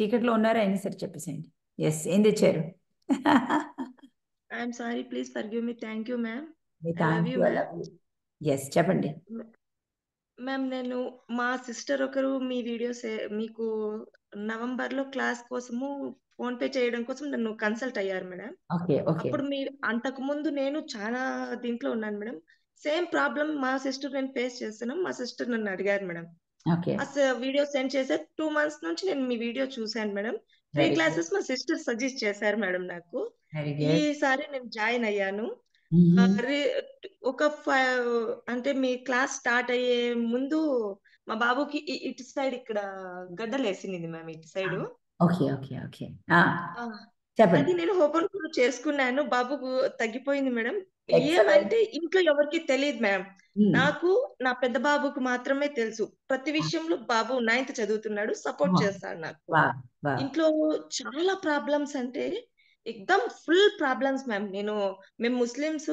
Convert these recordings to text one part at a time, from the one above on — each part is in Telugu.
చీకట్లో ఉన్నారా అయినా సరే చెప్పేసేయండి. ఎస్ ఏం తెచ్చారు? I'm sorry please forgive me thank you ma'am yes చెప్పండి. మ్యామ్ నేను మా సిస్టర్ ఒకరు మీ వీడియోస్ మీకు నవంబర్లో క్లాస్ కోసము ఫోన్ పే చేయడం కోసం నన్ను కన్సల్ట్ అయ్యారు మేడం అప్పుడు మీ అంతకు ముందు నేను చాలా దీంట్లో ఉన్నాను మేడం సేమ్ ప్రాబ్లం మా సిస్టర్ నేను ఫేస్ చేస్తున్నాం. మా సిస్టర్ నన్ను అడిగారు మేడం ఆ వీడియో సెండ్ చేశారు టూ మంత్స్ నుంచి నేను మీ వీడియో చూశాను మేడం. గుడ్ క్లాసెస్ మా సిస్టర్ సజెస్ట్ చేశారు మేడం నాకు. ఈసారి నేను జాయిన్ అయ్యాను. రి- ఒక ఫైవ్ అంటే మీ క్లాస్ స్టార్ట్ అయ్యే ముందు మా బాబుకి ఇటు సైడ్ ఇక్కడ గడ్డలు వేసింది మ్యామ్ ఇటు సైడ్. ఓకే ఓకే ఓకే చెప్పండి. అది నేను ఓపెన్ కూడా చేసుకున్నాను. బాబుకు తగ్గిపోయింది మేడం. ఏమంటే ఇంట్లో ఎవరికి తెలియదు మ్యామ్ నాకు నా పెద్ద బాబుకు మాత్రమే తెలుసు. ప్రతి విషయంలో బాబు నైన్త్ చదువుతున్నాడు సపోర్ట్ చేస్తాడు నాకు. ఇంట్లో చాలా ప్రాబ్లమ్స్ అంటే ఎక్దమ్ ఫుల్ ప్రాబ్లమ్స్ మ్యామ్ నేను మేము ముస్లిమ్స్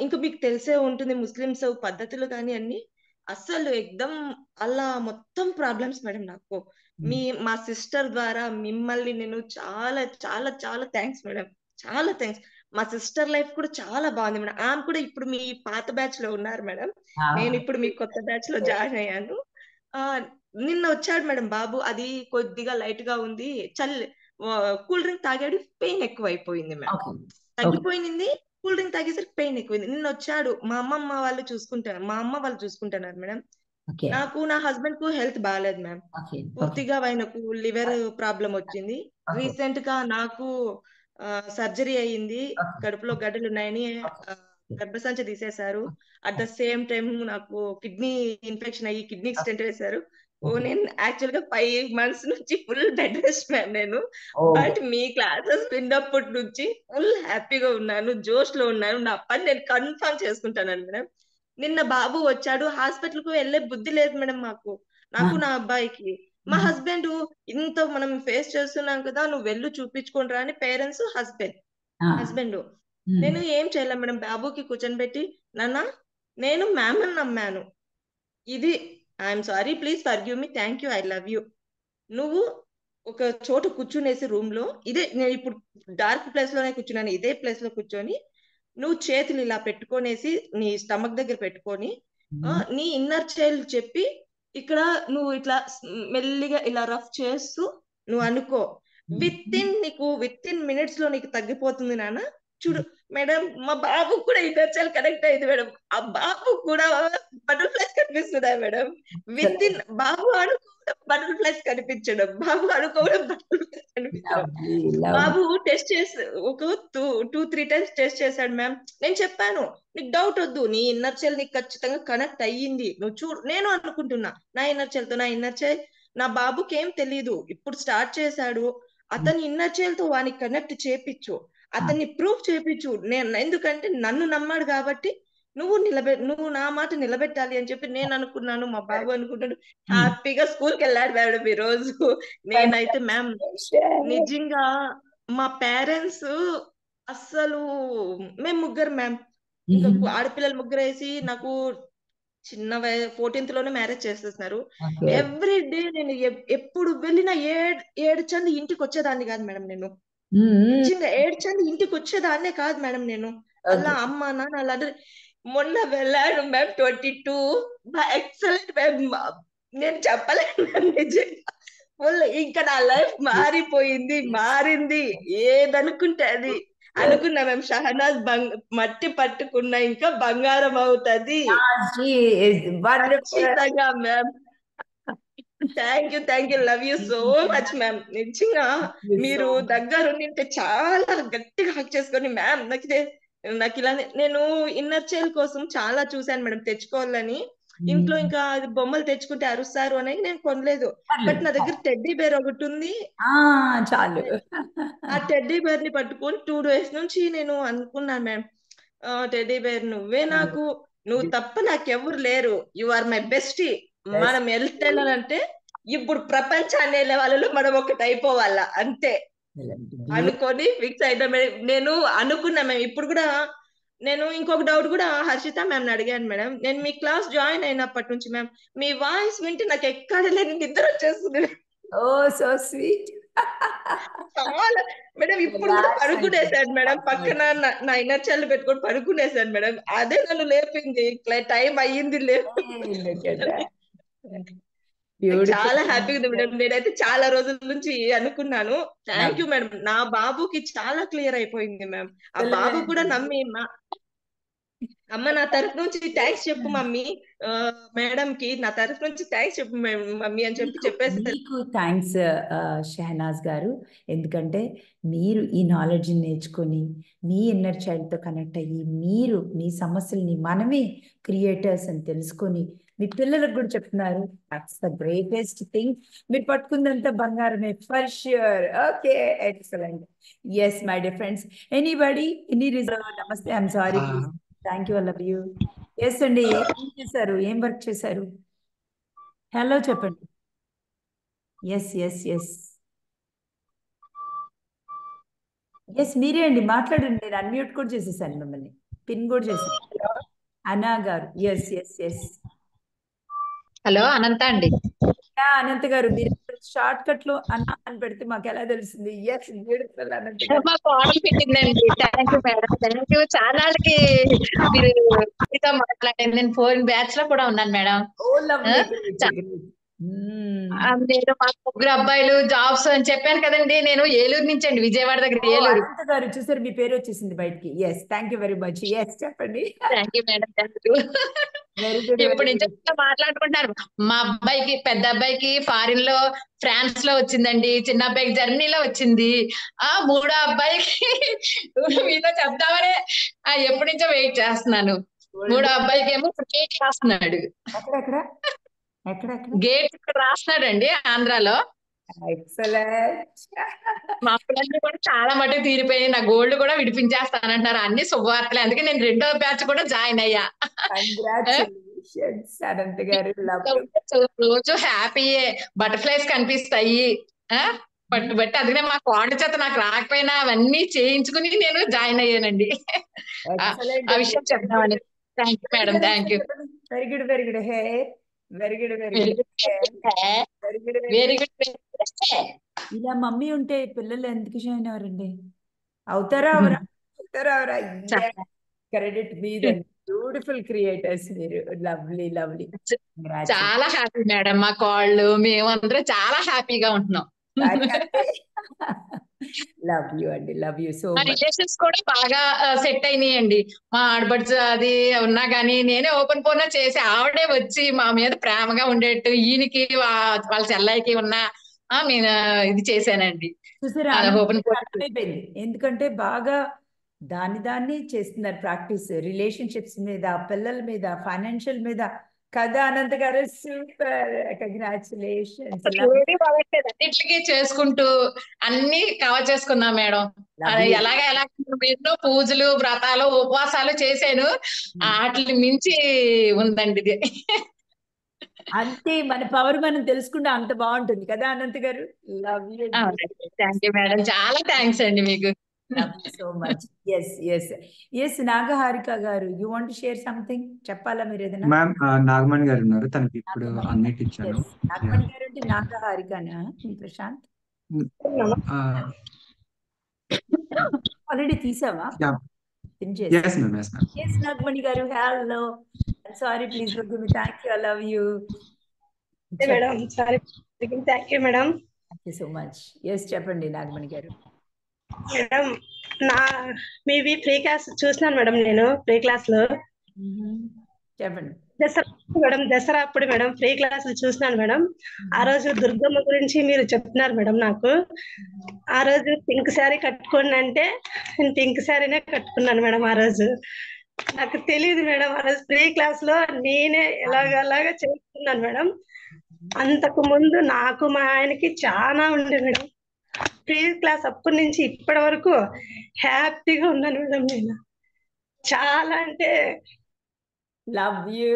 ఇంకా మీకు తెలిసే ఉంటుంది ముస్లిమ్స్ పద్ధతులు కానీ అన్ని. అస్సలు ఎక్దమ్ అలా మొత్తం ప్రాబ్లమ్స్ మేడం నాకు. మీ మా సిస్టర్ ద్వారా మిమ్మల్ని నేను చాలా చాలా చాలా థ్యాంక్స్ మేడం చాలా థ్యాంక్స్. మా సిస్టర్ లైఫ్ కూడా చాలా బాగుంది మేడం. ఆమె కూడా ఇప్పుడు మీ పాత బ్యాచ్లో ఉన్నారు మేడం. నేను ఇప్పుడు మీ కొత్త బ్యాచ్లో జాయిన్ అయ్యాను. ఆ నిన్న వచ్చాడు మేడం బాబు. అది కొద్దిగా లైట్గా ఉంది. చల్లి కూల్ డ్రింక్ తాగాడు. పెయిన్ ఎక్కువ అయిపోయింది మేడం తగ్గిపోయింది. కూల్ డ్రింక్ తాగేసరికి పెయిన్ ఎక్కువైంది. నిన్న వచ్చాడు. మా అమ్మమ్మ వాళ్ళు చూసుకుంటారు. మా అమ్మ వాళ్ళు చూసుకుంటున్నారు మేడం. నాకు నా హస్బెండ్కు హెల్త్ బాగాలేదు మ్యామ్. పూర్తిగా ఆయనకు లివర్ ప్రాబ్లం వచ్చింది. రీసెంట్గా నాకు సర్జరీ అయ్యింది కడుపులో గడ్డలు ఉన్నాయని గర్భసంచి తీసేశారు. అట్ ద సేమ్ టైం నాకు కిడ్నీ ఇన్ఫెక్షన్ అయ్యి కిడ్నీ స్టెంట్ వేశారు. ఓ నేను యాక్చువల్గా ఫైవ్ మంత్స్ నుంచి ఫుల్ బెడ్ రెస్ట్ మ్యామ్ నేను. బట్ మీ క్లాసెస్ విన్నప్పటి నుంచి ఫుల్ హ్యాపీగా ఉన్నాను జోష్లో ఉన్నాను. నా పని నేను కన్ఫర్మ్ చేసుకుంటాను మేడం. నిన్న బాబు వచ్చాడు. హాస్పిటల్కు వెళ్ళే బుద్ధి లేదు మేడం మాకు. నాకు నా అబ్బాయికి. మా హస్బెండ్ ఇంత మనం ఫేస్ చేస్తున్నాం కదా నువ్వు వెళ్ళు చూపించుకుంటా అని పేరెంట్స్ హస్బెండ్. హస్బెండ్ నేను ఏం చేయలేం మేడం బాబుకి కూర్చొని పెట్టి నాన్న నేను మ్యామ్ అని నమ్మాను. ఇది I'm sorry please forgive me thank you I love you నువ్వు ఒక చోట కూర్చునేసి రూమ్లో ఇదే నేను ఇప్పుడు డార్క్ ప్లేస్లోనే కూర్చున్నాను ఇదే ప్లేస్లో కూర్చొని నువ్వు చేతులు ఇలా పెట్టుకొనేసి నీ స్టమక్ దగ్గర పెట్టుకొని నీ ఇన్నర్ చైల్డ్ చెప్పి ఇక్కడ నువ్వు ఇట్లా మెల్లిగా ఇలా రఫ్ చేస్తూ నువ్వు అనుకో. విత్ ఇన్ నీకు విత్ ఇన్ మినిట్స్లో నీకు తగ్గిపోతుంది నాన్న. చూడు మేడం మా బాబు కూడా ఇన్నర్ చైల్డ్ కనెక్ట్ అయింది మేడం. ఆ బాబు కూడా బటర్ఫ్లైస్ కనిపిస్తున్నాయి మేడం. విత్ ఇన్ బాబు అనుకో బటర్ఫ్లైస్ కనిపించడం బాబు అనుకోవడం బటర్ఫ్లైస్ కనిపించడం. బాబు టెస్ట్ చేసి ఒక two two three times test చేశాడు మ్యామ్ నేను చెప్పాను నీకు డౌట్ వద్దు నీ ఇన్నర్ చెల్ నీకు ఖచ్చితంగా కనెక్ట్ అయ్యింది. నువ్వు చూడు నేను అనుకుంటున్నా నా ఇన్నర్ చెల్తో నా ఇన్నర్ చెల్ నా బాబుకి ఏం తెలియదు ఇప్పుడు స్టార్ట్ చేశాడు. అతని ఇన్నర్ చెల్తో వానికి కనెక్ట్ చేపించు. అతన్ని ప్రూఫ్ చేపించు. నేను ఎందుకంటే నన్ను నమ్మాడు కాబట్టి నువ్వు నిలబె నువ్వు నా మాట నిలబెట్టాలి అని చెప్పి నేను అనుకున్నాను మా బాబు అనుకుంటాడు హ్యాపీగా స్కూల్కి వెళ్ళాడు మేడం ఈ రోజు. నేనైతే మ్యామ్ నిజంగా మా పేరెంట్స్ అస్సలు మేము ముగ్గురు మ్యామ్ ఇంకా కు- ఆడపిల్లలు ముగ్గురు వేసి నాకు చిన్న ఫోర్టీన్త్లోనే మ్యారేజ్ చేసేస్తున్నారు ఎవ్రీ డే నేను ఎప్- ఎప్పుడు వెళ్ళినా ఏడ్ ఏడ్చంది ఇంటికి వచ్చేదాన్ని కాదు మేడం నేను. నిజంగా ఏడ్చంది ఇంటికి వచ్చేదాన్నే కాదు మేడం నేను. అలా అమ్మ నాన్న అలా మొన్న వెళ్ళాను ma'am twenty two. Excellent ma'am నేను చెప్పలేను నిజంగా. ఫుల్ ఇంకా నా లైఫ్ మారిపోయింది మారింది. ఏదనుకుంటే అది. అనుకున్నా మేము షహనాజ్ బంగ్ మట్టి పట్టుకున్నా ఇంకా బంగారం అవుతది. Ma'am thank you thank you love you so much ma'am నిజంగా మీరు దగ్గర ఉంటే చాలా గట్టిగా హక్ చేసుకొని మ్యామ్ నాకు నాకు ఇలా నేను ఇన్నర్ చైల్డ్ కోసం చాలా చూశాను మేడం తెచ్చుకోవాలని. ఇంట్లో ఇంకా అది బొమ్మలు తెచ్చుకుంటే అరుస్తారు అని నేను కొనలేదు. బట్ నా దగ్గర టెడ్డీ బేర్ ఒకటి ఉంది. చాలు. ఆ టెడ్డీ బేర్ని పట్టుకొని టూ డేస్ నుంచి నేను అనుకున్నాను మ్యామ్ టెడ్డీ బేర్ నువ్వే నాకు నువ్వు తప్ప నాకెవ్వరు లేరు. యు ఆర్ మై బెస్టీ మనం వెళ్తానంటే ఇప్పుడు ప్రపంచాన్ని వెళ్ళే వాళ్ళలో మనం ఒకటి అయిపోవాలా అంతే. అనుకొని ఫిక్స్ అయినా మేడం. నేను అనుకున్నా మేము ఇప్పుడు కూడా నేను ఇంకొక డౌట్ కూడా హర్షిత మ్యామ్ అడిగాను మేడం. నేను మీ క్లాస్ జాయిన్ అయినప్పటి నుంచి మ్యామ్ మీ వాయిస్ వింటే నాకు ఎక్కడ లేని నిద్ర వచ్చేస్తుంది ఓ సో స్వీట్. చాలా మేడం ఇప్పుడు కూడా పడుకునేసాడు మేడం. పక్కన నా- ఇన్నర్ చైల్డ్ పెట్టుకొని పడుకునేసాడు మేడం. అదే నన్ను లేపింది. ఇట్లా టైం అయ్యింది లేపు చాలా హ్యాపీగా ఉంది మేడం. నేనైతే చాలా రోజుల నుంచి అనుకున్నాను. Thank you madam. నా బాబుకి చాలా క్లియర్ అయిపోయింది మ్యామ్. ఆ బాబు కూడా? నమ్మి అమ్మ నా తరఫు నుంచి థ్యాంక్స్ చెప్పు మమ్మీ. మేడం కి నా తరఫు నుంచి థ్యాంక్స్ చెప్పు మమ్మీ అని చెప్పి చెప్పేసి మీకు థ్యాంక్స్ షహనాజ్ గారు. ఎందుకంటే మీరు ఈ నాలెడ్జ్ నేర్చుకొని మీ ఇన్నర్ చైల్డ్తో కనెక్ట్ అయ్యి మీరు మీ సమస్యల్ని మనమే క్రియేటర్స్ అని తెలుసుకొని మీ పిల్లలకు కూడా చెప్తున్నారు. దట్స్ ద గ్రేటెస్ట్ థింగ్ మీరు పట్టుకుందంతా బంగారమే for sure okay excellent yes my dear friends anybody any reserve నమస్తే I'm sorry thank you love you yes అండి. ఏం చేశారు? ఏం వర్క్ చేశారు? హలో చెప్పండి. ఎస్ ఎస్ ఎస్ ఎస్ మీరే అండి. మాట్లాడండి. నేను అన్మ్యూట్ కూడా చేసేసాను మిమ్మల్ని. పిన్ కూడా చేశాను అనా గారు. Yes yes yes hello Anantha అండి. అనంత్ గారు మీరు షార్ట్ కట్లో అన్న అని పెడితే మాకు ఎలా తెలుస్తుంది ఎస్ బ్యూటిఫుల్ అనంత్ గారు. మా కోడలు పెట్టిందండి. Thank you madam thank you చాలాకి మీరు మీతో మాట్లాడండి నేను ఫోన్ బ్యాచ్లో కూడా ఉన్నాను మేడం నేను మా ముగ్గురు అబ్బాయిలు జాబ్స్ అని చెప్పాను కదండి. నేను ఏలూరు నుంచి అండి విజయవాడ దగ్గర ఏలూరు. గారు చూసారు మీ పేరు వచ్చేసింది బయటికి. Yes thank you very much yes చెప్పండి. థ్యాంక్ యూ మేడం ఎప్పటి నుంచో మాట్లాడుకుంటున్నారు. మా అబ్బాయికి పెద్ద అబ్బాయికి ఫారిన్లో ఫ్రాన్స్లో వచ్చిందండి. చిన్న అబ్బాయికి జర్మనీలో వచ్చింది. ఆ మూడో అబ్బాయికి మీతో చెప్తామనే ఆ ఎప్పటి నుంచో వెయిట్ చేస్తున్నాను. మూడో అబ్బాయికి ఏమో గేట్ రాస్తున్నాడు. ఎక్కడ గేట్ ఇక్కడ రాస్తున్నాడండి ఆంధ్రాలో. ఎక్సలెంట్. మా పిల్లలు కూడా చాలా మటుకు తీరిపోయి నా గోల్డ్ కూడా విడిపించేస్తానంటున్నారు అన్ని శుభవార్తలే. అందుకే నేను రెండో బ్యాచ్ కూడా జాయిన్ అయ్యా. అనంత్ గారు. రోజు హ్యాపీ బటర్ఫ్లైస్ కనిపిస్తాయి. పట్టు బట్టి అందుకనే మా కోడి చేత నాకు రాకపోయినా అవన్నీ చేయించుకుని నేను జాయిన్ అయ్యానండి. ఆ- విషయం చెప్దామని. Thank you madam thank you very good very good hey ఇలా మమ్మీ ఉంటే పిల్లలు ఎందుకు జాయిన్ అవరండి అవుతారా అవరా? అవుతారా అవరా? క్రెడిట్ మీద. బ్యూటిఫుల్ క్రియేటర్స్ మీరు. లవ్లీ లవ్లీ చాలా హ్యాపీ మేడం మా కాళ్ళు మేమందరం చాలా హ్యాపీగా ఉంటున్నాం. లవ్ యూ అండి లవ్ యూ సో రిలేషన్స్ కూడా బాగా సెట్ అయినాయండి. మా ఆడబడ్స్ అది ఉన్నా కానీ నేనే ఓపెన్ ఫోన్ చేసి ఆవిడే వచ్చి మా మీద ప్రేమగా ఉండేట్టు ఈయనకి వాళ్ళ చెల్లైకి ఉన్న ఆ నేను ఇది చేశానండి. అర్థమైపోయింది ఎందుకంటే బాగా దాని దాన్ని చేస్తున్నారు ప్రాక్టీస్ రిలేషన్షిప్స్ మీద పిల్లల మీద ఫైనాన్షియల్ మీద. కదా అనంత్ గారు? సూపర్. కంగ్రాచులేషన్స్ బాగట్లేదు. అన్నిటికీ చేసుకుంటూ అన్ని కవర్ చేసుకున్నాం మేడం. ఎలాగ ఎలా ఎన్నో పూజలు వ్రతాలు ఉపవాసాలు చేశాను. వాటిని మించి ఉందండి ఇది. అంతే మన పవర్ మనం తెలుసుకుంటే అంత బాగుంటుంది కదా అనంత్ గారు? Love you thank you madam చాలా థ్యాంక్స్ అండి మీకు. So much yes yes yes Nagaharika గారు యూ వాంట్ షేర్ సంథింగ్ చెప్పాలా మీరు ఏదైనా? మ్యామ్ నాగమణి గారు ఉన్నారు. తనకి ఇప్పుడు అన్నిటి ఇచ్చాను. నాగమణి గారు అంటే నాగహారికనా? ప్రశాంత్? ఆల్రెడీ తీసావా? Yes ma'am yes ma'am yes Nagamani గారు. Hello sorry please thank you I love you madam sorry thank you madam thank you so much yes చెప్పండి నాగమణి గారు. మేడం నా మీవి ఫ్రీ క్లాస్ చూసినాను మేడం నేను ఫ్రీ క్లాస్లో చెప్పండి. దసరా మేడం దసరా అప్పుడు మేడం ఫ్రీ క్లాసులు చూసినాను మేడం. ఆ రోజు దుర్గమ్మ గురించి మీరు చెప్తున్నారు మేడం నాకు. ఆ రోజు పింక్ శారీ కట్టుకోండి అంటే నేను పింక్ శారీనే కట్టుకున్నాను మేడం ఆ రోజు. నాకు తెలియదు మేడం ఆ రోజు ఫ్రీ క్లాస్లో నేనే ఎలాగలాగా చేస్తున్నాను మేడం. అంతకు ముందు నాకు మా ఆయనకి చాలా ఉండే మేడం. ఫ్రీ క్లాస్ అప్పటి నుంచి ఇప్పటి వరకు హ్యాపీగా ఉన్నాను మేడం నేను. చాలా అంటే love you.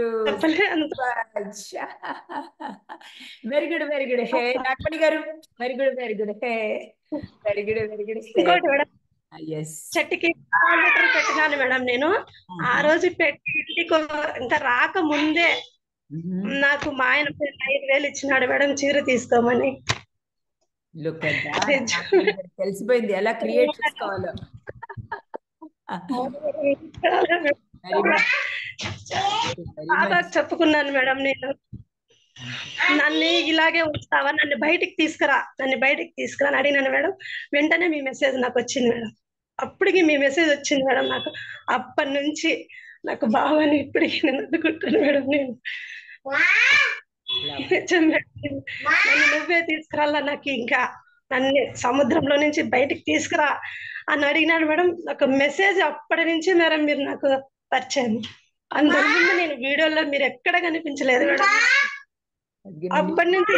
Very good very good hey Nagamani గారు. Very good very good hey very good very good ఇంకోటి మేడం. ఎస్ చెట్టుకి పెట్టినాను మేడం నేను. ఆ రోజు పెట్టి ఇంటికి ఇంకా రాక ముందే నాకు మా ఆయన ఐదు వేలు ఇచ్చినాడు మేడం చీర తీసుకోమని. లుక్ తెలిసిపోయింది. ఎలా క్రియేట్ చేసుకోవాలో. చెప్పుకున్నాను మేడం నేను. నన్ను ఇలాగే ఉంచుతావా? నన్ను బయటికి తీసుకురా. నన్ను బయటికి తీసుకురా అని అడిగినాను మేడం. వెంటనే మీ మెసేజ్ నాకు వచ్చింది మేడం. అప్పటికి మీ మెసేజ్ వచ్చింది మేడం నాకు. అప్పటి నుంచి నాకు బావని ఇప్పటికి నేను అందుకుంటాను మేడం నేను. నన్ను నువ్వే తీసుకురాలా నాకు ఇంకా? నన్ను సముద్రంలో నుంచి బయటికి తీసుకురా అని అడిగినాడు మేడం. ఒక మెసేజ్ అప్పటి నుంచి మేడం మీరు నాకు పరిచయం. అందరి ముందు నేను వీడియోలో మీరు ఎక్కడ కనిపించలేదు మేడం. అప్పటి నుంచి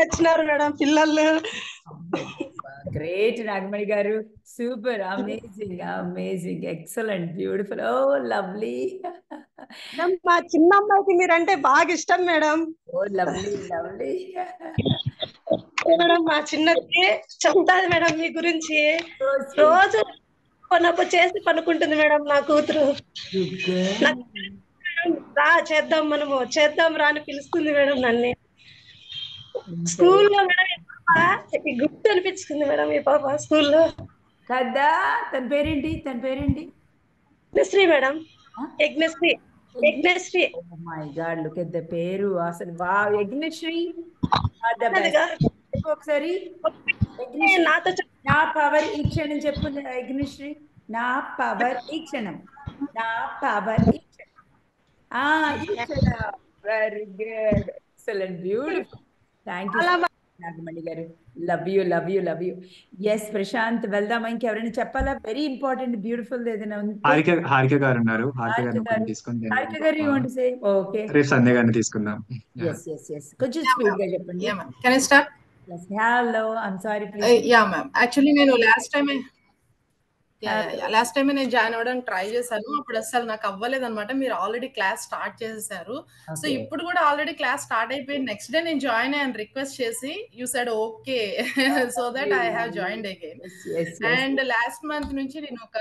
వచ్చినారు మేడం పిల్లలు. గ్రేట్ నాగమణి గారు. Super amazing amazing excellent beautiful oh lovely మా చిన్న అమ్మాయికి మీరంటే బాగా ఇష్టం madam. Oh lovely lovely madam మా చిన్నది చెప్తాది మేడం మీ గురించి. రోజు కొనపు చేసి పనుకుంటుంది మేడం నా కూతురు. రా చేద్దాం మనము. చేద్దాం రా అని పిలుస్తుంది మేడం నన్ను. స్కూల్లో మేడం గుర్తు అనిపించుకుంది మేడం ఈ పాప స్కూల్లో. కదా తన పేరేంటి? తన పేరేంటి? Yagnasri madam. Yagnasri. Yagnasri. My god look at the పేరు. అసలు వా యజ్ఞశ్రీ? ఒకసారి. నాతో నా పవర్ ఈ క్షణం చెప్పు యజ్ఞశ్రీ. నా పవర్ ఈ క్షణం. నా పవర్ ఈ క్షణం. ఆ ఈ క్షణం. Very good excellent beautiful thank you Nagamani గారు. Love you love you love you yes Prashant వెళ్దామా? ఇంకెవరైనా చెప్పాలా? వెరీ ఇంపార్టెంట్ బ్యూటిఫుల్ ఏదైనా హారిక హారిక గారు ఉన్నారు. హారిక గారు. యూ వాంట్ సే ఓకే రేపు సంధ్య గారిని తీసుకుందాం. ఎస్ ఎస్ ఎస్ కొంచెం స్పీడ్గా చెప్పండి. Yeah, ma'am. Can I start? Hello I'm sorry Uh, please yeah, ma'am. Actually, నేను లాస్ట్ టైం లాస్ట్ టైం నేను జాయిన్ అవ్వడానికి ట్రై చేశాను. అప్పుడు అసలు నాకు అవ్వలేదు అనమాట మీరు ఆల్రెడీ క్లాస్ స్టార్ట్ చేసేసారు. సో ఇప్పుడు కూడా ఆల్రెడీ క్లాస్ స్టార్ట్ అయిపోయింది నెక్స్ట్ డే నేను జాయిన్ అయ్యాను రిక్వెస్ట్ చేసి you said okay so that I have joined again and last month నుంచి నేను ఒక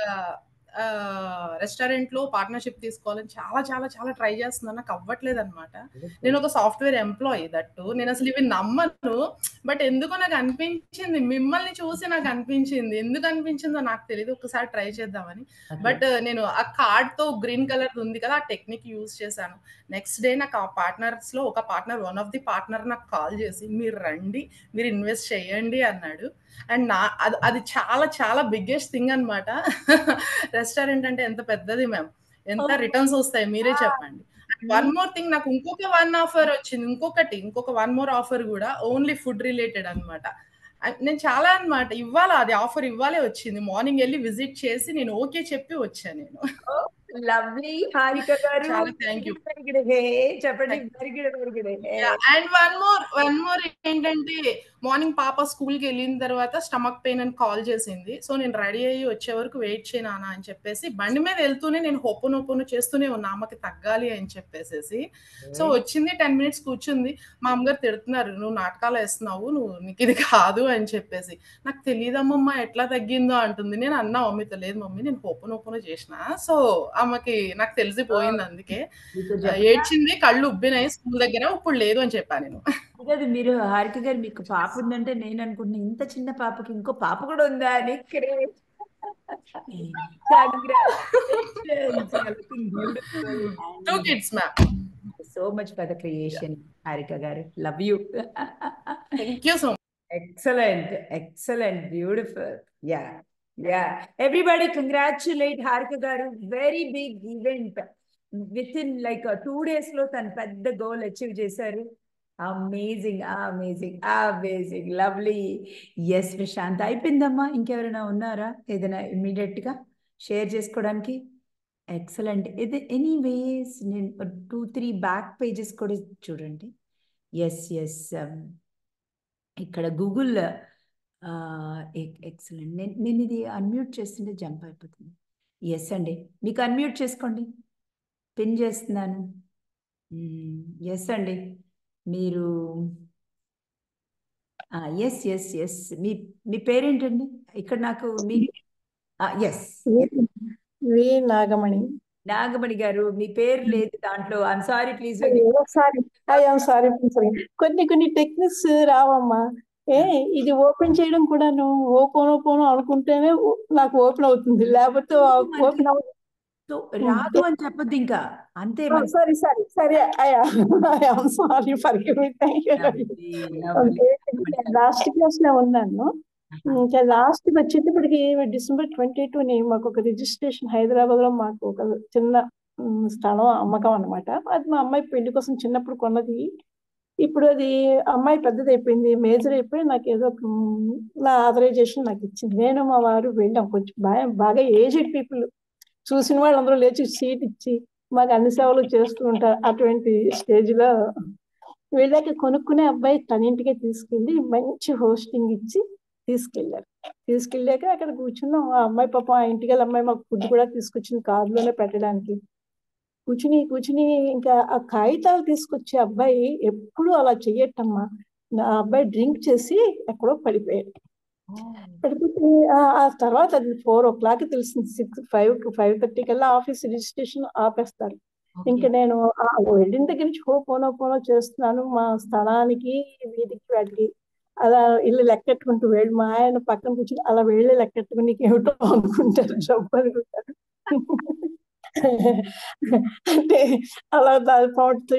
రెస్టారెంట్లో పార్ట్నర్షిప్ తీసుకోవాలని చాలా చాలా చాలా ట్రై చేస్తున్నాను. నాకు అవ్వట్లేదు అనమాట నేను ఒక సాఫ్ట్వేర్ ఎంప్లాయీ దట్టు. నేను అసలు ఇవి నమ్మను. బట్ ఎందుకో నాకు అనిపించింది. మిమ్మల్ని చూసి నాకు అనిపించింది. ఎందుకు అనిపించిందో నాకు తెలియదు ఒకసారి ట్రై చేద్దామని. బట్ నేను ఆ కార్డ్తో గ్రీన్ కలర్ ఉంది కదా ఆ టెక్నిక్ యూజ్ చేశాను. నెక్స్ట్ డే నాకు ఆ పార్ట్నర్స్లో ఒక partner one of the partner నాకు కాల్ చేసి మీరు రండి. మీరు ఇన్వెస్ట్ చేయండి అన్నాడు. అండ్ నా అది అది చాలా చాలా బిగ్గెస్ట్ థింగ్ అనమాట రెస్టారెంట్ అంటే ఎంత పెద్దది మ్యామ్ ఎంత రిటర్న్స్ వస్తాయి మీరే చెప్పండి. వన్ మోర్ థింగ్ నాకు ఇంకొక వన్ ఆఫర్ వచ్చింది. ఇంకొకటి ఇంకొక వన్ మోర్ ఆఫర్ కూడా ఓన్లీ ఫుడ్ రిలేటెడ్ అన్నమాట. నేను చాలా అన్నమాట ఇవ్వాలా? అది ఆఫర్ ఇవ్వాలే వచ్చింది. మార్నింగ్ వెళ్ళి విజిట్ చేసి నేను ఓకే చెప్పి వచ్చాను నేను. లవ్లీ హారిక గారు. చెప్పండి and one more one more ఏంటంటే మార్నింగ్ పాప స్కూల్కి వెళ్ళిన తర్వాత స్టమక్ పెయిన్ అని కాల్ చేసింది. సో నేను రెడీ అయ్యి వచ్చే వరకు వెయిట్ చేయనా అని చెప్పేసి బండి మీద వెళ్తూనే నేను హొప్పును హొప్పును చేస్తూనే ఉన్నా అమ్మకి తగ్గాలి అని చెప్పేసి సో వచ్చింది టెన్ మినిట్స్ కూర్చుంది. మా అమ్మగారు తిడుతున్నారు నువ్వు నాటకాలు వేస్తున్నావు నువ్వు నీకు ఇది కాదు అని చెప్పేసి. నాకు తెలియదమ్మమ్మ ఎట్లా తగ్గిందో అంటుంది. నేను అన్నా మమ్మీతో లేదు మమ్మీ నేను హొప్పును హొప్పును చేసిన. సో అమ్మకి నాకు తెలిసిపోయింది అందుకే. ఏడ్చింది కళ్ళు ఉబ్బినాయి స్కూల్ దగ్గర ఇప్పుడు లేదు అని చెప్పాను నేను. అదే మీరు హారిక గారు మీకు పాప ఉందంటే నేను అనుకుంటున్న ఇంత చిన్న పాపకి ఇంకో పాప కూడా ఉందా అని? So much for the creation Harika గారు. Love you excellent excellent beautiful yeah yeah everybody congratulate Harika గారు. Very big event within like two డేస్లో తను పెద్ద గోల్ అచీవ్ చేశారు. Amazing amazing amazing lovely yes Prashant అయిపోయిందమ్మా. ఇంకెవరైనా ఉన్నారా? ఏదైనా ఇమ్మీడియట్గా షేర్ చేసుకోవడానికి? ఎక్సలెంట్ ఇది ఎనీవేస్ నేను టూ త్రీ బ్యాక్ పేజెస్ కూడా చూడండి. ఎస్ ఎస్ um, ఇక్కడ గూగుల్ ఎక్సలెంట్ నేను నేను ఇది అన్మ్యూట్ చేస్తుంటే జంప్ అయిపోతుంది. ఎస్ అండి. మీకు అన్మ్యూట్ చేసుకోండి. పిన్ చేస్తున్నాను. Hmm, ఎస్ అండి. మీరు ఎస్ ఎస్ ఎస్ మీ మీ పేరేంటండి? ఇక్కడ నాకు మీ ఎస్ వి నాగమణి. నాగమణి గారు మీ పేరు లేదు దాంట్లో. I'm sorry please sorry I'm sorry కొన్ని కొన్ని టెక్నిక్స్ రావమ్మా. ఏ ఇది ఓపెన్ చేయడం కూడాను ఓపెన్ ఓపెన్ అనుకుంటేనే నాకు ఓపెన్ అవుతుంది. లేకపోతే ఓపెన్ అవ్వదు. సో రాదు అని చెప్పొద్దు ఇంకా. అంతే సారీ సారీ సరే. సారీ ఫర్ లాస్ట్ క్లాస్లో ఉన్నాను ఇంకా లాస్ట్ వచ్చేటప్పటికి డిసెంబర్ ట్వంటీ టూని మాకు ఒక రిజిస్ట్రేషన్ హైదరాబాద్లో మాకు ఒక చిన్న స్థలం అమ్మకం అన్నమాట. అది మా అమ్మాయి పెళ్ళి కోసం చిన్నప్పుడు కొన్నది. ఇప్పుడు అది అమ్మాయి పెద్దది అయిపోయింది మేజర్ అయిపోయి నాకు ఏదో నా ఆథరైజేషన్ నాకు ఇచ్చింది. నేను మా వారు వెళ్ళాం కొంచెం బాగా బాగా ఏజ్డ్ పీపుల్. చూసిన వాళ్ళందరూ లేచి సీట్ ఇచ్చి మాకు అన్ని సేవలు చేస్తూ ఉంటారు. అటువంటి స్టేజ్లో వెళ్ళాక కొనుక్కునే అబ్బాయి తన ఇంటికే తీసుకెళ్ళి మంచి హోస్టింగ్ ఇచ్చి తీసుకెళ్ళారు. తీసుకెళ్ళాక అక్కడ కూర్చున్నాం. ఆ అమ్మాయి పాపం ఆ ఇంటికి అమ్మాయి మాకు ఫుడ్ కూడా తీసుకొచ్చింది కారులోనే పెట్టడానికి. కూర్చుని కూర్చుని ఇంకా ఆ కాగితాలు తీసుకొచ్చే అబ్బాయి ఎప్పుడు అలా చెయ్యటమ్మా నా అబ్బాయి డ్రింక్ చేసి ఎక్కడో పడిపోయాడు. పడిపోతే ఆ- తర్వాత అది ఫోర్ ఓ క్లాక్ తెలిసింది సిక్స్ ఫైవ్ ఫైవ్ థర్టీ కల్లా ఆఫీస్ రిజిస్ట్రేషన్ ఆపేస్తారు. ఇంకా నేను వెళ్ళిన దగ్గర నుంచి హో పోనో పోనో చేస్తున్నాను మా స్థలానికి వీధికి వాటికి అలా ఇల్లు లెక్కెట్టుకుంటూ వెళ్ళి మా ఆయన పక్కన కూర్చుని అలా వెళ్ళి లెక్కెట్టుకుని నీకు ఏమిటో అనుకుంటారు జబ్బు అనుకుంటారు. అంటే అలా దా పాటు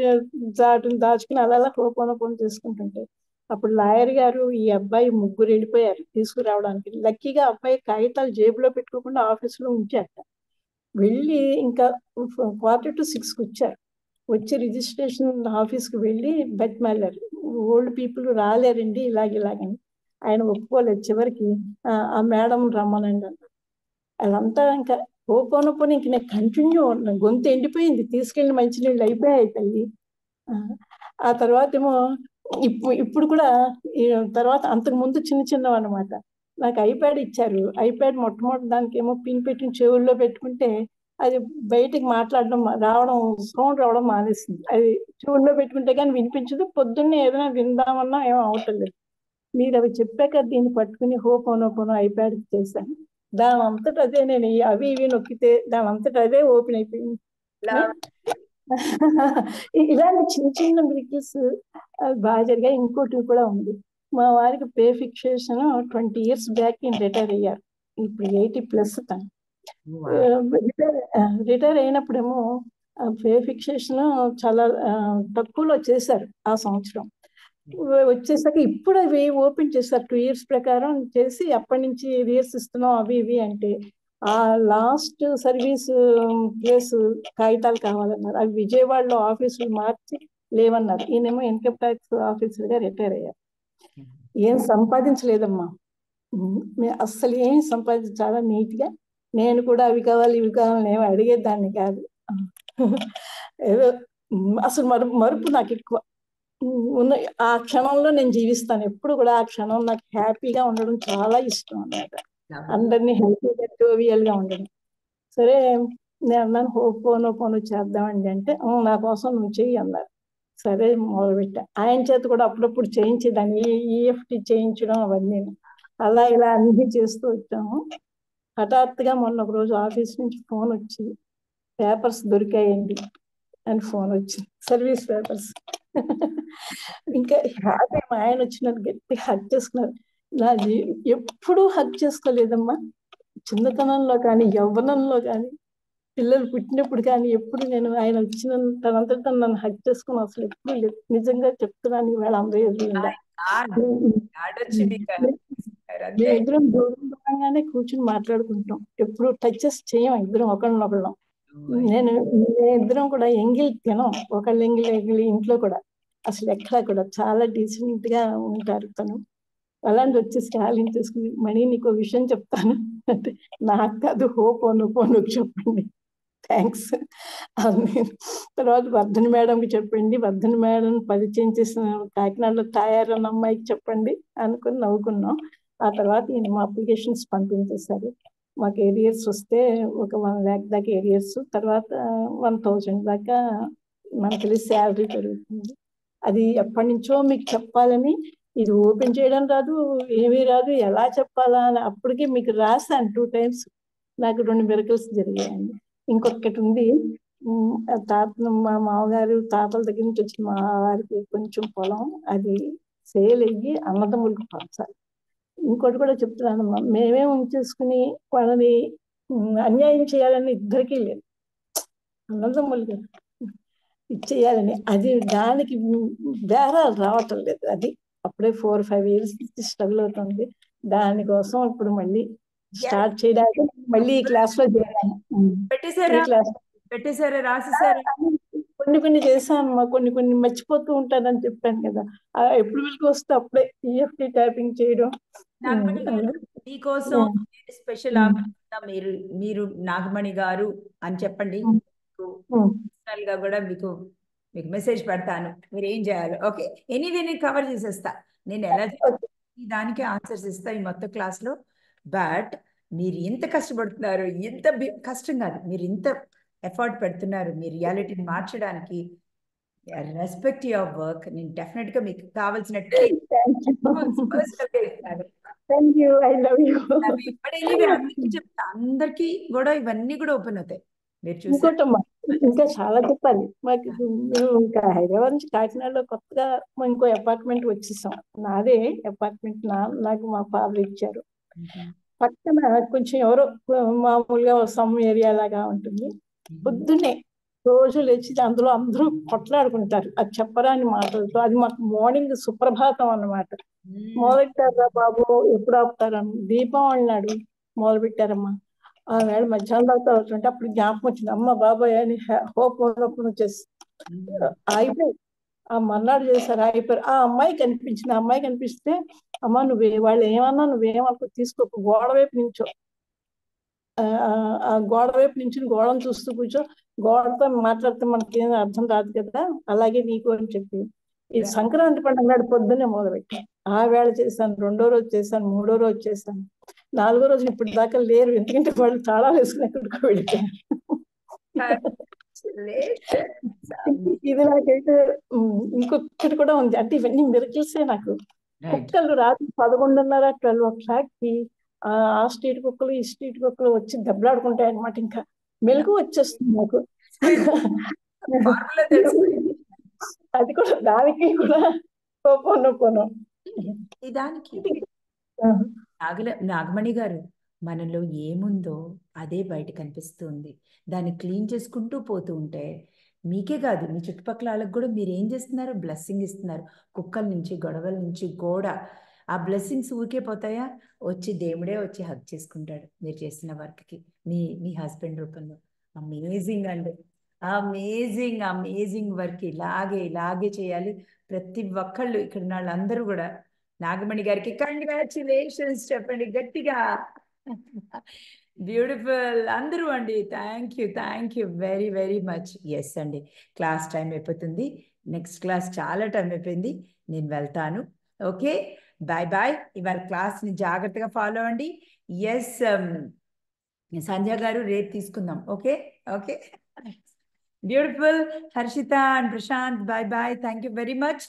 దాటుని దాచుకుని అలా అలా హో పోనో పోనో చేసుకుంటుంటారు అప్పుడు లాయర్ గారు ఈ అబ్బాయి ముగ్గురు వెళ్ళిపోయారు తీసుకురావడానికి. లక్కీగా అబ్బాయి కాగితాలు జేబులో పెట్టుకోకుండా ఆఫీసులో ఉంచారట. వెళ్ళి ఇంకా క్వార్టర్ టు సిక్స్కి వచ్చారు. వచ్చి రిజిస్ట్రేషన్ ఆఫీస్కి వెళ్ళి బతిమాలారు ఓల్డ్ పీపుల్ రాలేరండి ఇలాగ ఇలాగని. ఆయన ఒప్పుకోలేదు చివరికి. "ఆ, ఆ మేడం రమ్మనండి అన్నారు. అదంతా ఇంకా ఓపెన్ ఓపెన్ ఇంక నేను కంటిన్యూ గొంతు ఎండిపోయింది. తీసుకెళ్ళి మంచినీళ్ళు అయిపోయాయి తల్లి. ఆ, ఆ తర్వాత ఏమో ఇప్పుడు ఇప్పుడు కూడా తర్వాత అంతకు ముందు చిన్న చిన్నవి అనమాట నాకు ఐప్యాడ్ ఇచ్చారు. ఐప్యాడ్ మొట్టమొదటి దానికి ఏమో పిన్ పెట్టిన చెవుల్లో పెట్టుకుంటే అది బయటికి మాట్లాడడం రావడం సౌండ్ రావడం మానేసింది. అది చెవుల్లో పెట్టుకుంటే కానీ వినిపించదు. పొద్దున్నే ఏదైనా విందామన్నా ఏమో అవటం లేదు. మీరు అవి చెప్పాక దీన్ని పట్టుకుని హో పోనో పోనో ఐప్యాడ్ చేశాను. దాని అంతట అదే నేను అవి ఇవి నొక్కితే దాని అంతట అదే ఓపెన్ అయిపోయింది. ఇలాంటి చిన్న చిన్న మిరికిల్స్ బాగా జరిగాయి. ఇంకోటి కూడా ఉంది. మా వారికి pay fixation twenty years back retire అయ్యారు. ఇప్పుడు ఎయిటీ ప్లస్ తను. రిటైర్ రిటైర్ అయినప్పుడేమో పే ఫిక్సేషన్ చాలా తక్కువలో చేశారు ఆ సంవత్సరం. వ- వచ్చేసాక ఇప్పుడు అవి ఓపెన్ చేశారు. టూ ఇయర్స్ ప్రకారం చేసి అప్పటి నుంచి ఇయర్స్ ఇస్తున్నాం అవి ఇవి అంటే ఆ లాస్ట్ సర్వీస్ ప్లేస్ కాగితాలు కావాలన్నారు. అవి విజయవాడలో ఆఫీసులు మార్చి లేవన్నారు. ఈయనేమో ఇన్కమ్ ట్యాక్స్ ఆఫీసర్గా రిటైర్ అయ్యారు. ఏం సంపాదించలేదమ్మా. అస్సలు ఏం సంపాదించ చాలా నీట్గా నేను కూడా అవి కావాలి ఇవి కావాలని ఏమి అడిగేదాన్ని కాదు. ఏదో అసలు మరుపు మరుపు నాకు ఎక్కువ. ఉన్న ఆ క్షణంలో నేను జీవిస్తాను. ఎప్పుడు కూడా ఆ క్షణం నాకు హ్యాపీగా ఉండడం చాలా ఇష్టం అన్నమాట. అందరినీ హ్యాపీగా జోవియల్గా ఉండడం. సరే నేను అన్నాను హో పోనో ఫోన్ చేద్దామండి అంటే నా కోసం నువ్వు చెయ్యి అన్నారు. సరే మొదలుపెట్టా. ఆయన చేత కూడా అప్పుడప్పుడు చేయించేదాన్ని. ఈఎఫ్టి చేయించడం అవన్నీ. అలా ఇలా అన్ని చేస్తూ వచ్చాము. హఠాత్తుగా మొన్న ఒక రోజు ఆఫీస్ నుంచి ఫోన్ వచ్చి పేపర్స్ దొరికాయండి అని ఫోన్ వచ్చింది. Service papers. ఇంకా హ్యాపీ మా ఆయన వచ్చినారు గట్టి హట్ చేసుకున్నారు. నా జీ- ఎప్పుడూ హక్ చేసుకోలేదమ్మా. చిన్నతనంలో కానీ యవ్వనంలో కానీ పిల్లలు పుట్టినప్పుడు కానీ ఎప్పుడు నేను ఆయన వచ్చిన తనంతట తను నన్ను హక్ చేసుకుని అసలు ఎప్పుడు లేదు. నిజంగా చెప్తున్నాను ఇవాళ అందరూ మేమిద్దరం దూరం దూరంగానే కూర్చుని మాట్లాడుకుంటాం ఎప్పుడు టచెస్ చేయం ఇద్దరం ఒకళ్ళనొకళ్ళం. నేను ఇద్దరం కూడా ఎంగిల్ తినం. ఒకళ్ళు ఎంగిల్ ఎంగిల్ ఇంట్లో కూడా. అసలు ఎక్కడా కూడా చాలా డీసెంట్గా ఉంటారు తను. అలాంటి వచ్చి స్టాలిన్ చేసుకుని మణి నీకు విషయం చెప్తాను. అంటే నాకు కాదు హో పోను పోను చెప్పండి. థ్యాంక్స్ తర్వాత వర్ధన్ మేడంకి చెప్పండి. వర్ధన్ మేడం పరిచయం చేసిన కాకినాడలో తయారన్న అమ్మాయికి చెప్పండి అనుకుని నవ్వుకున్నాం. ఆ తర్వాత ఈయన మా అప్లికేషన్స్ పంపించేశారు. మాకు ఏరియర్స్ వస్తే ఒక వన్ ల్యాక్ దాకా ఏరియర్స్ తర్వాత వన్ థౌజండ్ దాకా మంత్లీ శాలరీ పెరుగుతుంది. అది ఎప్పటి నుంచో మీకు చెప్పాలని ఇది ఓపెన్ చేయడం రాదు ఏమీ రాదు ఎలా చెప్పాలా అని అప్పటికి మీకు రాశాను టూ టైమ్స్. నాకు రెండు మిరకల్స్ జరిగాయండి. ఇంకొకటి ఉంది తాత మా మామగారు తాతల దగ్గర నుంచి వచ్చిన మా వారికి కొంచెం పొలం అది సేల్ అయ్యి అన్నదమ్ములకు పంచాలి. ఇంకోటి కూడా చెప్తున్నానమ్మా మేమే ఉంచేసుకుని వాళ్ళని అన్యాయం చేయాలని ఇద్దరికీ లేదు. అన్నదమ్ములకి ఇచ్చేయాలని. అది దానికి బేరాలు రావటం లేదు అది. అప్పుడే ఫోర్ ఫైవ్ ఇయర్స్ నుంచి స్ట్రగుల్ అవుతుంది. దానికోసం ఇప్పుడు మళ్ళీ స్టార్ట్ చేయడానికి మళ్ళీ ఈ క్లాస్లో చేరాను పెట్టేశారా? పెట్టేశారా? రాసేసారా కొన్ని కొన్ని చేశాను కొన్ని కొన్ని మర్చిపోతూ ఉంటానని చెప్పాను కదా. ఎప్పుడు వీళ్ళకి వస్తే అప్పుడే ఈఎఫ్టీ టైపింగ్ చేయడం. మీకోసం స్పెషల్ మీరు మీరు నాగమణి గారు అని చెప్పండి. గా కూడా మీకు మీకు మెసేజ్ పెడతాను. మీరు ఏం చేయాలి? ఓకే. ఎనీవే నేను కవర్ చేసేస్తా. నేను ఎలా దానికి ఆన్సర్స్ ఇస్తా ఈ మొత్తం క్లాస్లో. బట్ మీరు ఎంత కష్టపడుతున్నారు ఎంత కష్టం కాదు. మీరు ఇంత ఎఫర్ట్ పెడుతున్నారు మీ రియాలిటీని మార్చడానికి. రెస్పెక్ట్ యువర్ వర్క్ నేను డెఫినెట్గా మీకు కావాల్సిన థ్యాంక్ యూ పర్సనల్ ఇస్తాను. Thank you I love you but anyway అందరికీ చెప్తా అందరికీ కూడా ఇవన్నీ కూడా ఓపెన్ అవుతాయి. మీరు ఇంకోటమ్మా ఇంకా చాలా చెప్పాలి. మాకు మేము ఇంకా హైదరాబాద్ నుంచి కాకినాడలో కొత్తగా మా ఇంకో అపార్ట్మెంట్ వచ్చేసాం. నాదే అపార్ట్మెంట్. నా నాకు మా ఫాదర్ ఇచ్చారు. పక్కన కొంచెం ఎవరో మామూలుగా సమ్ ఏరియా లాగా ఉంటుంది. పొద్దున్నే రోజు లేచి అందులో అందరూ కొట్లాడుకుంటారు. అది చెప్పరాని మాటలతో. అది మాకు మార్నింగ్ సుప్రభాతం అన్నమాట. మొదలెట్టారా బాబు? ఎప్పుడు ఆపుతారని. దీపావళి నాడు మొదలు ఆ వేళ మధ్యాహ్నం దాకా అవుతుంటే అప్పుడు జ్ఞాపకం వచ్చింది. అమ్మ బాబాయ్ అని హోప్ ఓపెన్ వచ్చేసి అయిపోయి ఆ మర్నాడు చేశారు అయిపోయారు ఆ అమ్మాయి కనిపించింది. ఆ అమ్మాయి కనిపిస్తే అమ్మ నువ్వే వాళ్ళు ఏమన్నా నువ్వేమనుకో తీసుకో గోడ వైపు నించో. ఆ గోడ వైపు నుంచి గోడను చూస్తూ కూర్చో. గోడతో మాట్లాడితే మనకి ఏం అర్థం రాదు కదా. అలాగే నీకు అని చెప్పి. ఈ సంక్రాంతి పండుగ నాడు పొద్దున్నే మొదలుపెట్టాను ఆ వేళ చేశాను రెండో రోజు చేశాను మూడో రోజు చేశాను. నాలుగో రోజు ఇప్పుడు దాకా లేరు. ఎందుకంటే వాళ్ళు తాళాలు వేసుకుని ఎక్కడికో వెళ్ళిపోయారు. ఇది నాకైతే ఇంకొకటి కూడా ఉంది. అంటే ఇవన్నీ మిరకిల్సే నాకు. కుక్కలు రాత్రి పదకొండున్నర ట్వెల్వ్ ఓ క్లాక్కి ఆ స్ట్రీట్ కుక్కలు ఈ స్ట్రీట్ కుక్కలు వచ్చి దెబ్బలాడుకుంటాయి అనమాట ఇంకా. మెలకు వచ్చేస్తుంది నాకు. అది కూడా దానికి కూడా కోపం నొప్పను దానికి. నాగల నాగమణి గారు మనలో ఏముందో అదే బయట కనిపిస్తుంది. దాన్ని క్లీన్ చేసుకుంటూ పోతూ ఉంటే మీకే కాదు మీ చుట్టుపక్కల వాళ్ళకి కూడా మీరు ఏం చేస్తున్నారు? బ్లెస్సింగ్ ఇస్తున్నారు. కుక్కల నుంచి గొడవల నుంచి గోడ ఆ బ్లెస్సింగ్స్ ఊరికే పోతాయా? వచ్చి దేవుడే వచ్చి హక్ చేసుకుంటాడు మీరు చేసిన వర్క్కి. మీ మీ హస్బెండ్ రూపంలో. అమేజింగ్ అండి. అమేజింగ్ అమేజింగ్ వర్క్ ఇలాగే ఇలాగే చేయాలి. ప్రతి ఒక్కళ్ళు ఇక్కడ వాళ్ళందరూ కూడా నాగమణి గారికి కంగ్రాచులేషన్స్ చెప్పండి గట్టిగా. బ్యూటిఫుల్. అందరూ అండి thank you thank you very very much yes అండి క్లాస్ టైం అయిపోతుంది. నెక్స్ట్ క్లాస్ చాలా టైం అయిపోయింది. నేను వెళ్తాను. ఓకే బాయ్ బాయ్ ఇవాళ క్లాస్ని జాగ్రత్తగా ఫాలో అవ్వండి. ఎస్ um, సంధ్య గారు రేపు తీసుకుందాం. Okay okay. Beautiful Harshitha and Prashant bye bye thank you very much.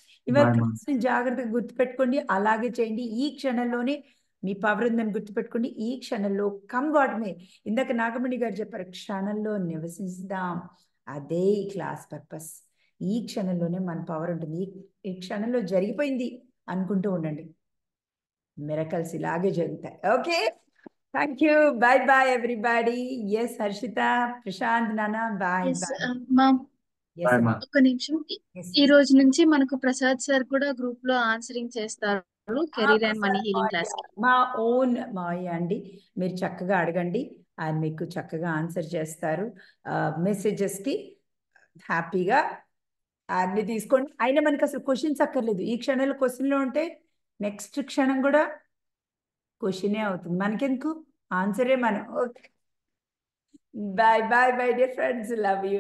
క్లాస్ని జాగ్రత్తగా గుర్తుపెట్టుకోండి అలాగే చేయండి ఈ క్షణంలోనే మీ పవర్ ఉందని గుర్తుపెట్టుకోండి ఈ క్షణంలో కమ్ వాడమే ఇందాక నాగమణి గారు చెప్పారు క్షణంలో నివసిస్తాం అదే ఈ క్లాస్ పర్పస్ ఈ క్షణంలోనే మన పవర్ ఉంటుంది ఈ ఈ క్షణంలో జరిగిపోయింది అనుకుంటూ ఉండండి మిరకల్స్ ఇలాగే జరుగుతాయి okay thank you bye bye everybody yes Harshitha Prashant నానా bye yes bye ma'am bye మా ఒక నిమిషం. ఈ- రోజు నుంచి మనకు ప్రసాద్ సార్ కూడా గ్రూప్లో ఆన్సరింగ్ చేస్తారు. Career and money healing class. మా ఓన్ మాయ అండి. మీరు చక్కగా అడగండి. ఆయన మీకు చక్కగా ఆన్సర్ చేస్తారు. మెసేజెస్కి హ్యాపీగా అన్ని తీసుకోండి. అయినా మనకి అసలు క్వశ్చన్స్ అక్కర్లేదు. ఈ క్షణంలో క్వశ్చన్లో ఉంటే నెక్స్ట్ క్షణం కూడా క్వశ్చనే అవుతుంది. మనకెందుకు? ఆన్సరే మనం okay. Bye bye bye dear friends love you